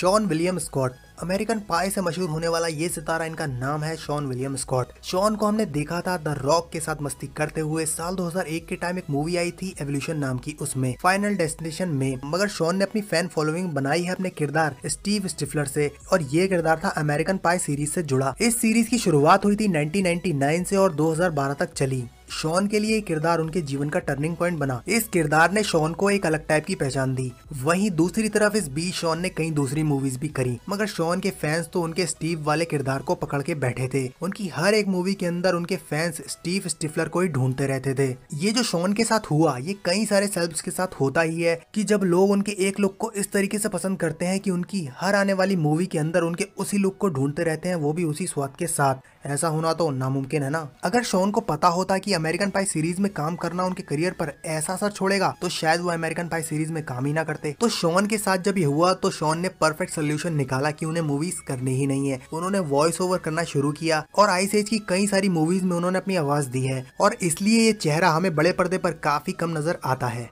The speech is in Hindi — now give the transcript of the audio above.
Sean William Scott. American Pie से मशहूर होने वाला ये सितारा इनका नाम है शॉन विलियम स्कॉट। शॉन को हमने देखा था द रॉक के साथ मस्ती करते हुए। साल 2001 के टाइम एक मूवी आई थी एवोल्यूशन नाम की उसमें। फाइनल डेस्टिनेशन में। मगर शॉन ने अपनी फ़ैन फॉलोइंग बनाई है अपने किरदार स्टीव स्टिफलर से। और ये किरदार था अमेरिकन पाई सीरीज़ से जुड़ा। इस सीरीज़ की शुरुआत हुई थी 1999 से और 2012 तक चली। शॉन के लिए किरदार उनके जीवन का टर्निंग पॉइंट बना। इस किरदार ने शॉन को एक अलग टाइप की पहचान दी। वहीं दूसरी तरफ़ इस बीच शॉन ने कई दूसरी मूवीज़ भी करी। मगर शॉन के फैंस तो उनके स्टीव वाले किरदार को पकड़ के बैठे थे। उनकी हर एक मूवी के अंदर उनके फैंस स्टीव स्टिफलर को ही ढूंढते रहते थे। ये जो शॉन के साथ हुआ, ये कई सारे सेल्फ के साथ होता ही है कि जब लोग उनके एक लुक को इस तरीके से पसंद करते हैं कि उनकी हर आने वाली मूवी के अंदर उनके उसी लुक को ढूंढते रहते हैं, वो भी उसी स्वाद के साथ। ऐसा होना तो नामुमकिन है ना? अगर शोन को पता होता कि अमेरिकन पाई सीरीज़ में काम करना उनके करियर पर ऐसा असर छोड़ेगा तो शायद वो अमेरिकन पाई सीरीज़ में काम ही ना करते। तो शोन के साथ जब ये हुआ तो शोन ने परफेक्ट सोल्यूशन निकाला की उन्हें मूवीज़ करनी ही नहीं है। उन्होंने वॉइस ओवर करना शुरू किया और आई एज की कई सारी मूवीज़ में उन्होंने अपनी आवाज़ दी है। और इसलिए ये चेहरा हमें बड़े पर्दे पर काफ़ी कम नज़र आता है।